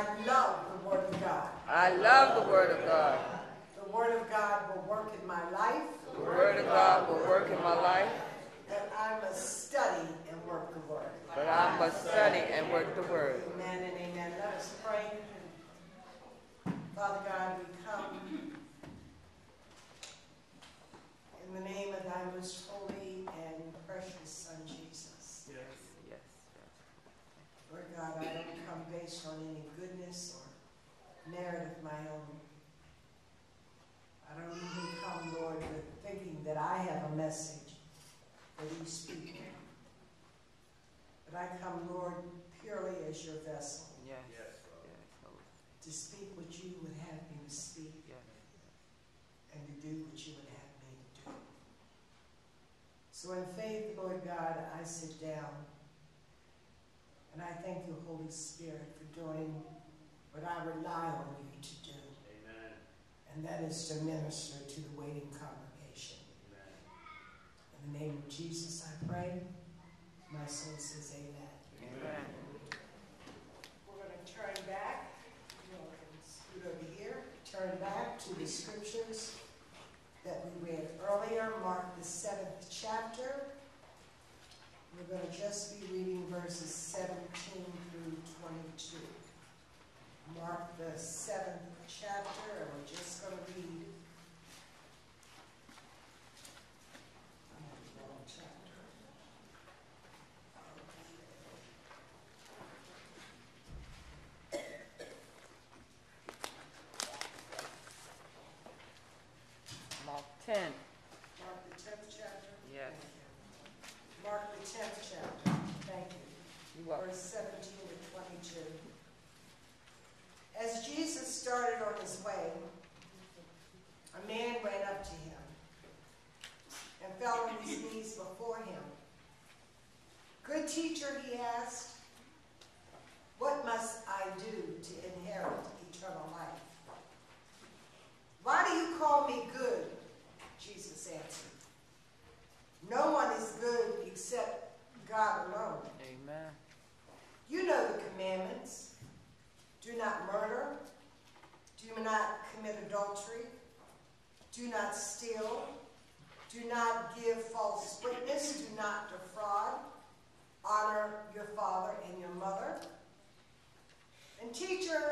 I love the Word of God. I love the Word of God. The Word of God will work in my life. The Word of God will work in my life. But I must study and work the Word. But I must study and work the Word. Amen and amen. Let us pray. Father God, we come in the name of thy most holy and precious Son, Jesus. Yes, yes. Lord God, I don't come based on any goodness or merit of my own. I don't even come, Lord, with thinking that I have a message for these people. But I come, Lord, purely as your vessel Yes. Yes. To speak what you would have me to speak Yes. and to do what you would have me to do. So in faith, Lord God, I sit down and I thank you, Holy Spirit, for doing what I rely on you to do. Amen. And that is to minister to the waiting congregation. Amen. In the name of Jesus, I pray. My soul says amen. Amen. We're going to turn back. You know, scoot over here. Turn back to the scriptures that we read earlier, Mark the seventh chapter. We're going to just be reading verses 17 through 22. Mark the seventh chapter, and we're just going to read. Mark 10. Mark the tenth chapter. Yes. Mark the tenth chapter. Thank you. You welcome. Verse 17 to 22. As Jesus started on his way, a man ran up to him and fell on his knees before him. Good teacher, he asked, what must I do to inherit eternal life? Why do you call me good? Jesus answered. No one is good except God alone. Amen. You know the commandments. Do not murder. Do not commit adultery. Do not steal. Do not give false witness. Do not defraud. Honor your father and your mother. And teacher,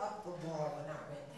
up the wall and I went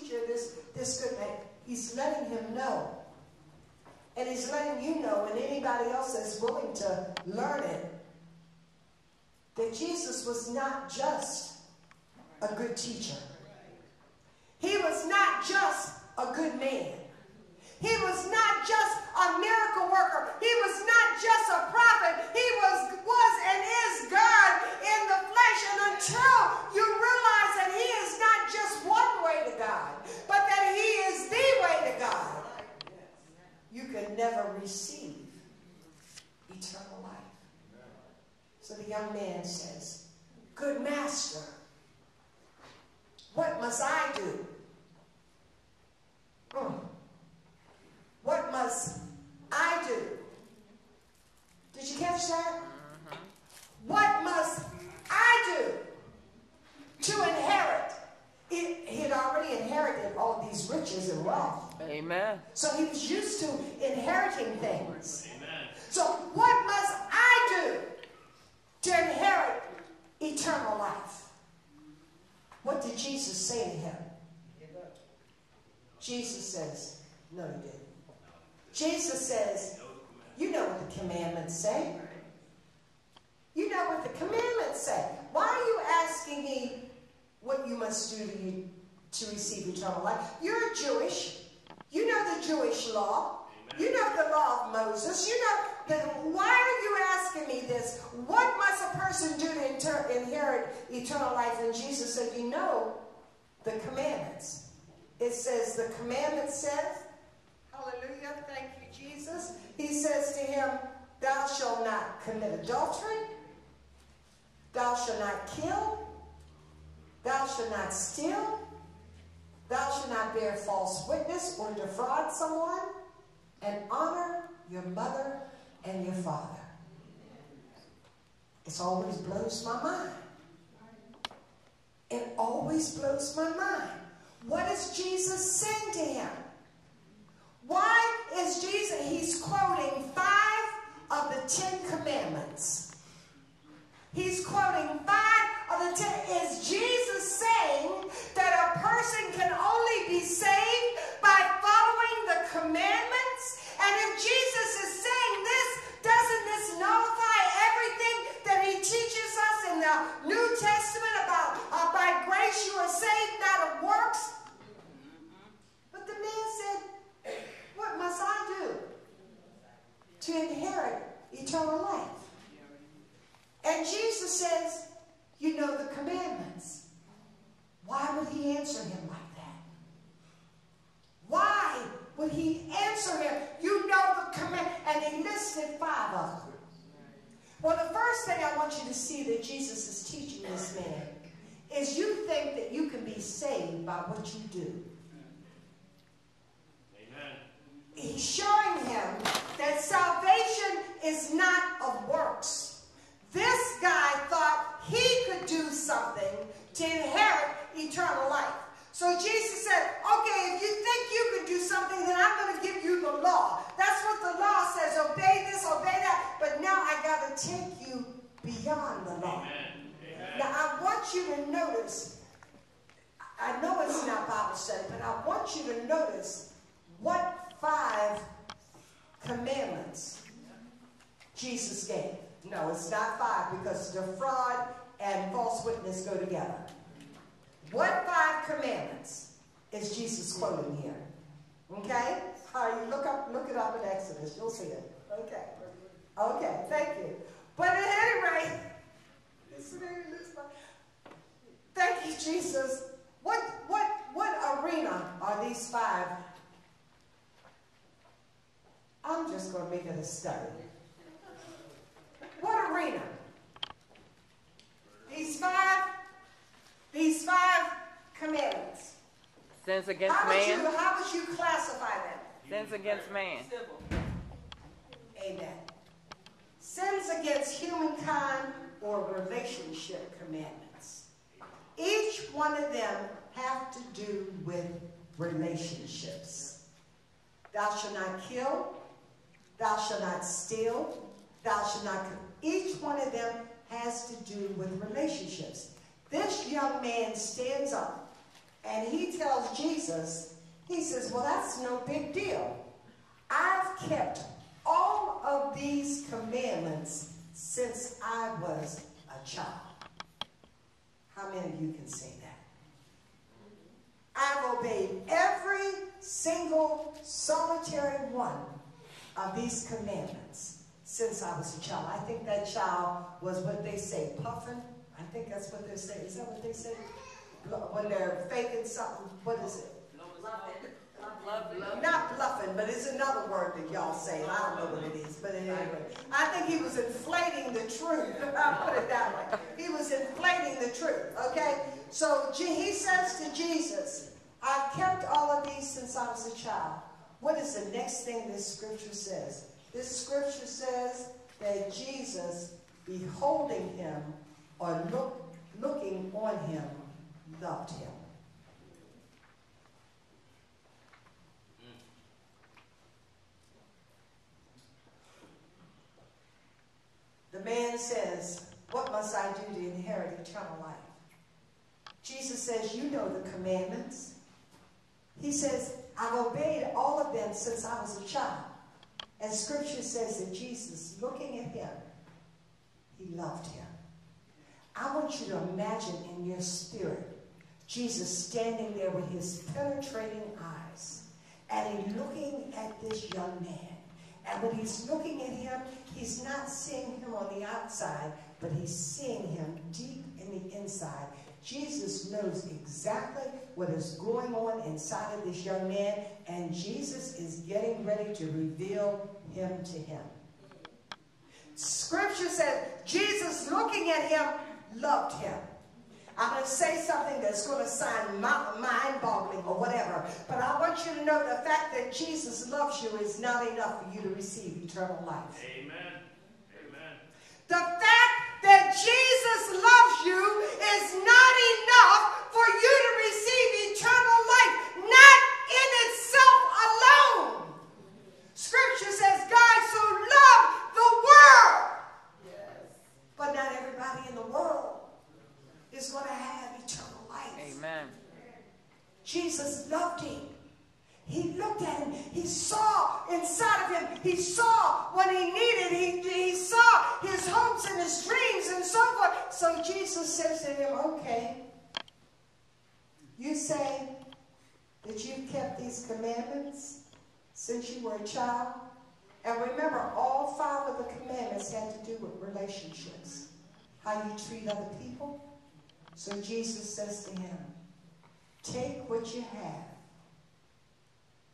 teacher this, this good man. He's letting him know. And he's letting you know, and anybody else that's willing to learn it, that Jesus was not just a good teacher. He was not just a good man. He was not just a miracle worker. He was not just a prophet. He was, was and is God in the flesh. And until you realize that he is not just one way to God, but that he is the way to God, you can never receive eternal life. So the young man says, Good master, what must I do? Hmm. What must I do It says, the commandment says, hallelujah, thank you, Jesus. He says to him, thou shalt not commit adultery, thou shalt not kill, thou shalt not steal, thou shalt not bear false witness or defraud someone, and honor your mother and your father. It always blows my mind. It always blows my mind. What is Jesus saying to him? Why is Jesus, he's quoting five of the Ten Commandments. He's quoting five of the Ten, is Jesus saying that a person can only be saved by following the commandments? And if Jesus is saying this, doesn't this nullify everything that what five commandments Jesus gave. No, it's not five because defraud and false witness go together. What five commandments is Jesus quoting here? Okay? All right, look up, look it up in Exodus. You'll see it. Okay. Okay, thank you. But at any rate, Thank you, Jesus. What what what arena are these five? I'm just going to make it a study. What arena? These five, these five commandments. Sins against How would you man. how would you classify them? Sins against man. Amen. Sins against humankind or relationship commandments. Each one of them have to do with relationships. Thou shalt not kill. Thou shalt not steal. Thou shalt not. Each one of them has to do with relationships. This young man stands up and he tells Jesus, he says, Well, that's no big deal. I've kept all of these commandments since I was a child. How many of you can say that? I've obeyed every single solitary one of these commandments since I was a child. I think that child was what they say, puffing. I think that's what they say. Is that what they say? When they're faking something, what is it? Not bluffing, but it's another word that y'all say. I don't know what it is, but anyway, I think he was inflating the truth. I'll put it that way. He was inflating the truth. Okay, so he says to Jesus, "I've kept all of these since I was a child." What is the next thing this scripture says? This scripture says that Jesus, beholding him or look, looking on him, loved him. The man says, What must I do to inherit eternal life? Jesus says, You know the commandments. He says, I've obeyed all of them since I was a child. And scripture says that Jesus, looking at him, he loved him. I want you to imagine in your spirit Jesus standing there with his penetrating eyes and looking at this young man. And when he's looking at him, he's not seeing him on the outside, but he's seeing him deep in the inside. Jesus knows exactly what is going on inside of this young man, and Jesus is getting ready to reveal him to him. Scripture says Jesus looking at him loved him. I'm going to say something that's going to sound mind-boggling or whatever, but I want you to know the fact that Jesus loves you is not enough for you to receive eternal life. Amen. Amen. The fact that Jesus loves you is not enough for you to receive eternal life, not in itself alone. Scripture says God so loved the world. But not everybody in the world is going to have eternal life. Amen. Jesus loved him. He looked at him. He saw inside of him. He saw what he needed. He, he saw his hopes and his dreams and so forth. So Jesus says to him, Okay, you say that you've kept these commandments since you were a child. And remember, all five of the commandments had to do with relationships how you treat other people. So Jesus says to him, Take what you have,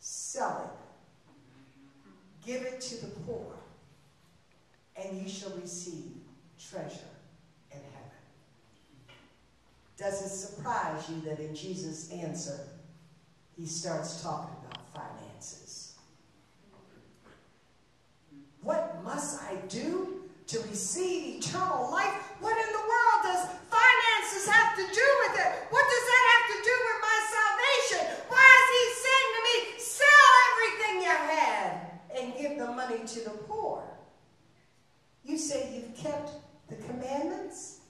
sell it, give it to the poor, and you shall receive treasure in heaven. Does it surprise you that in Jesus' answer, he starts talking about finances? What must I do to receive eternal life? What in the world does finances have to do with it? What does that have to do with my salvation? Why is he saying to me, sell everything you had money to the poor? You say you've kept the commandments?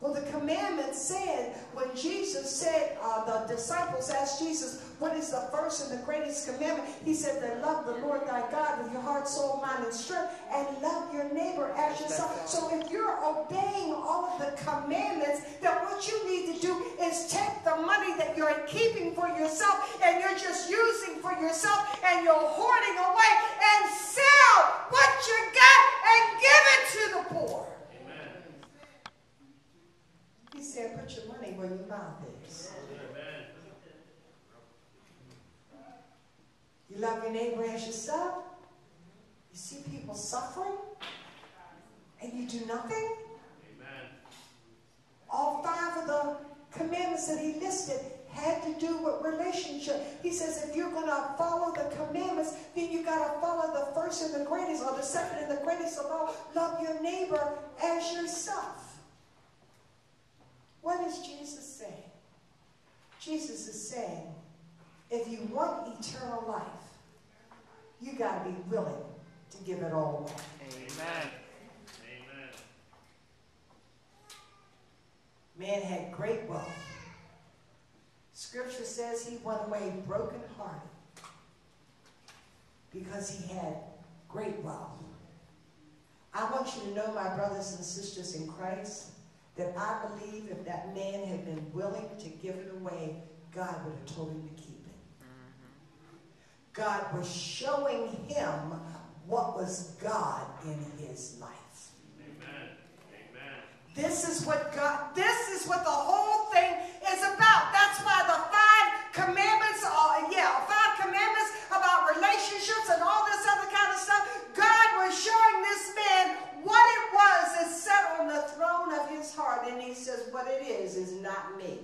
Well, the commandment said, when Jesus said, uh, the disciples asked Jesus, what is the first and the greatest commandment? He said, to love the Lord thy God with your heart, soul, mind, and strength, and love your neighbor as yourself. So if you're obeying all of the commandments, then what you need to do is take the money that you're keeping for yourself and you're just using for yourself and you're hoarding away and sell what you got and give it to the poor. He said, put your money where your mouth is. Amen. You love your neighbor as yourself. You see people suffering, and you do nothing. Amen. All five of the commandments that he listed had to do with relationship. He says if you're going to follow the commandments, then you got to follow the first and the greatest, or the second and the greatest of all. Love your neighbor as yourself. What is Jesus saying? Jesus is saying, if you want eternal life, you got to be willing to give it all away. Amen. Amen. Man had great wealth. Scripture says he went away brokenhearted because he had great wealth. I want you to know, my brothers and sisters in Christ, that I believe if that man had been willing to give it away, God would have told him to keep it. Mm-hmm. God was showing him what was God in his life. Amen. Amen. This is what God, this is what the whole thing is about. That's why the five commandments are, yeah, five commandments about relationships and all this other kind of stuff. God was showing this man what it was that sat on the throne of his heart. And he says, what it is, is not me.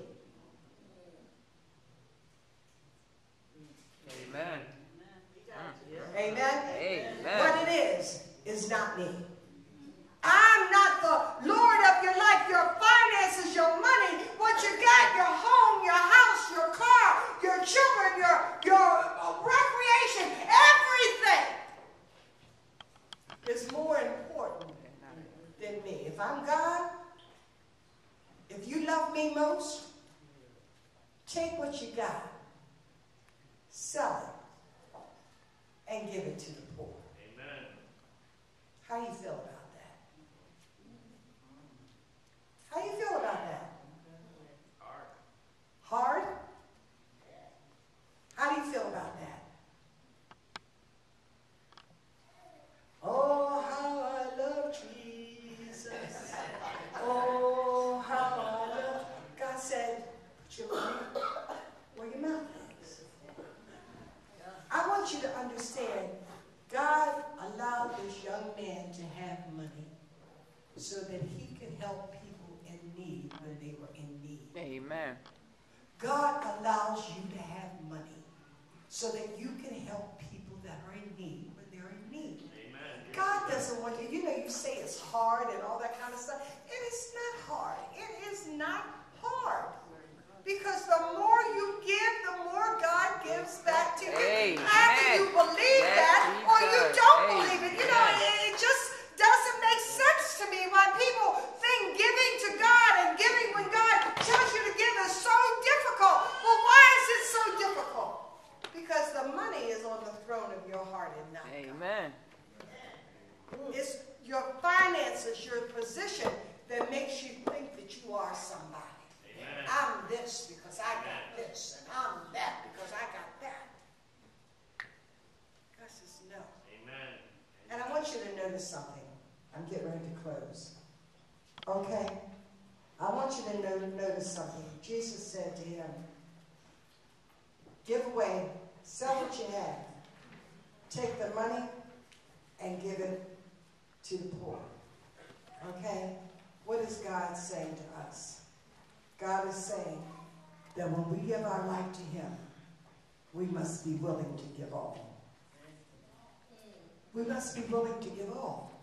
Amen. Amen? Mm. Amen. What it is, is not me. I'm not the Lord of your life, your finances, your money, what you got, your home, your house, your car, your children, your, your uh, recreation, everything is more important than me. If I'm God, if you love me most, take what you got, sell it, and give it to the poor. Amen. How do you feel about that? How do you feel about that? Hard. Hard? How do you feel about that? Oh, how I love Jesus. Oh, how I love. God said, put your money where your mouth is. I want you to understand, God allowed this young man to have money so that he could help people in need when they were in need. Amen. God allows you to have money so that you can help people that are in need when they're in need. Amen. God doesn't want you, you know, you say it's hard and all that kind of stuff. It is not hard. It is not hard. Because the more you give, the more God gives back to you. Amen. Either you believe Yes, that or you don't Amen. believe it. You know, it, it just doesn't make sense to me why people think giving to God and giving when God tells you to give is so difficult. Well, why is it so difficult? Because the money is on the throne of your heart and not God. Amen. It's your finances, your position that makes you think that you are somebody. Amen. I'm this because I got this, and I'm that because I got that. God says no. Amen. And I want you to notice something. I'm getting ready to close. Okay? I want you to no- notice something. Jesus said to him, give away, sell what you have, take the money and give it to the poor. Okay? What is God saying to us? God is saying that when we give our life to Him, we must be willing to give all. We must be willing to give all.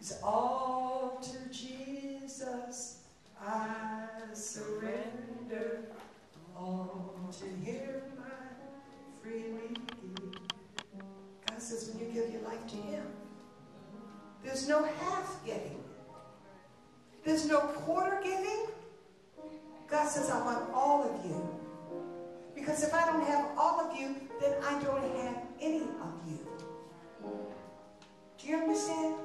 Said, All to Jesus I surrender. All to Him I freely give. God says, when you give your life to Him, there's no half giving. There's no quarter giving. God says, I want all of you. Because if I don't have all of you, then I don't have any of you. Do you understand?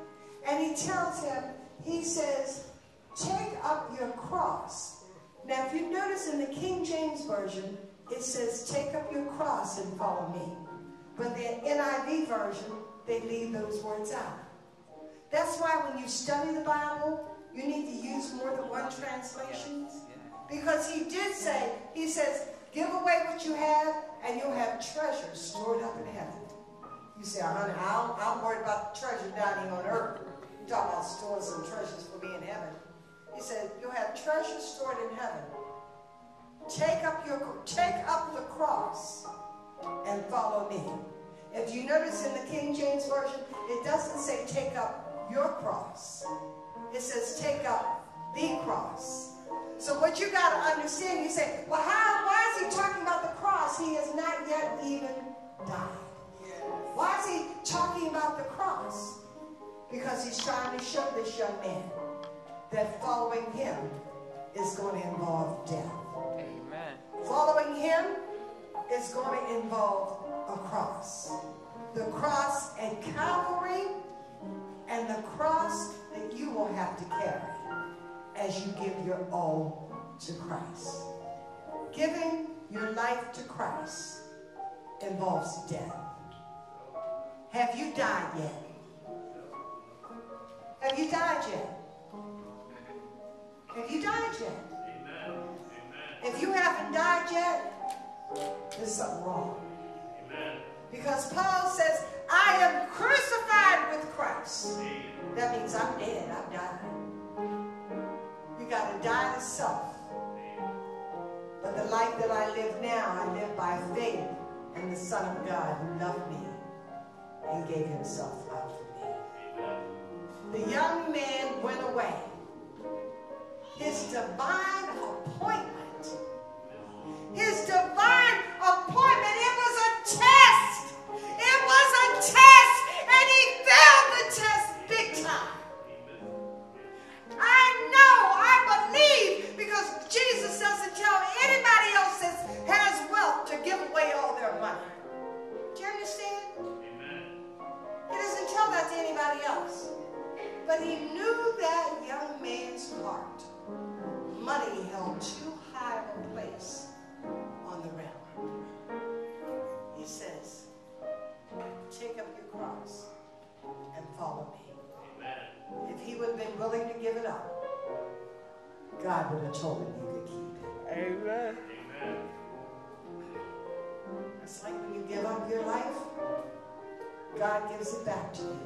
And he tells him, he says, take up your cross. Now, if you notice in the King James Version, it says, take up your cross and follow me. But the NIV version, they leave those words out. That's why when you study the Bible, you need to use more than one translation. Because he did say, he says, give away what you have and you'll have treasures stored up in heaven. You say, honey, I'm, I'm worried about the treasure down here on earth. You talk about stores and treasures for me in heaven. He said, you'll have treasures stored in heaven. Take up your take up the cross and follow me. If you notice in the King James Version, it doesn't say take up your cross. It says take up the cross. So what you got to understand, you say, well, how, why is he talking about the cross? He has not yet even died. Why is he talking about the cross? Because he's trying to show this young man that following him is going to involve death. Amen. Following him is going to involve a cross. The cross at Calvary and the cross that you will have to carry as you give your all to Christ. Giving your life to Christ involves death. Have you died yet? Have you died yet? Have you died yet? Amen. Amen. If you haven't died yet, there's something wrong. Amen. Because Paul says, I am crucified with Christ. That means I'm dead, I've died. You got to die to self. But the life that I live now, I live by faith in the Son of God who loved me and gave himself up for me. The young man went away. His divine appointment. His divine appointment. It was a test. It was a test. And he failed the test big time. Money held too high of a place on the realm. He says, take up your cross and follow me. Amen. If he would have been willing to give it up, God would have told him he could keep it. Amen. Amen. It's like when you give up your life, God gives it back to you.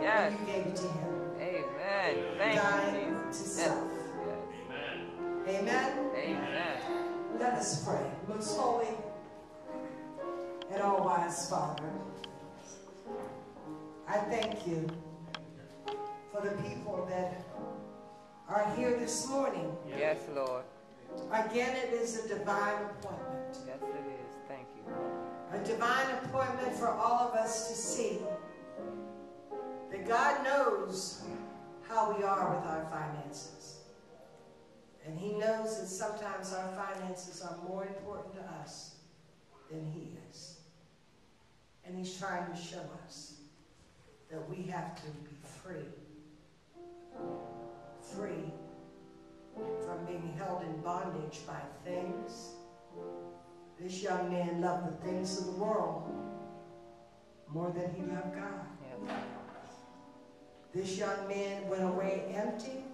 Yes, yes. you gave it to him. Amen. Thank you, Dying to Jesus. Yes, self. yes. Amen. Amen. Amen. Let us pray. Most holy and all wise Father, I thank you for the people that are here this morning. Yes, Lord. Again, it is a divine appointment. Yes, it is. Thank you. A divine appointment for all of us to see God knows how we are with our finances. And He knows that sometimes our finances are more important to us than He is. And He's trying to show us that we have to be free. Free from being held in bondage by things. This young man loved the things of the world more than he loved God. Yes. This young man went away empty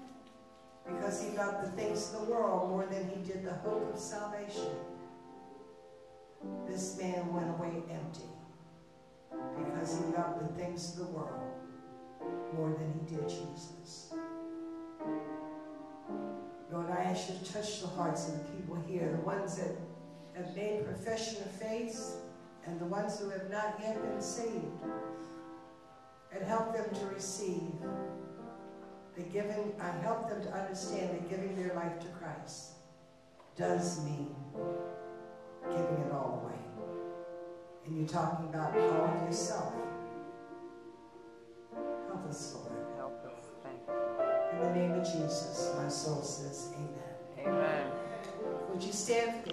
because he loved the things of the world more than he did the hope of salvation. This man went away empty because he loved the things of the world more than he did Jesus. Lord, I ask you to touch the hearts of the people here, the ones that have made profession of faith and the ones who have not yet been saved, and help them to receive the giving, I help them to understand that giving their life to Christ does mean giving it all away. And you're talking about all of yourself. Help us, Lord. Help us. Thank you. In the name of Jesus, my soul says amen. Amen. Would you stand for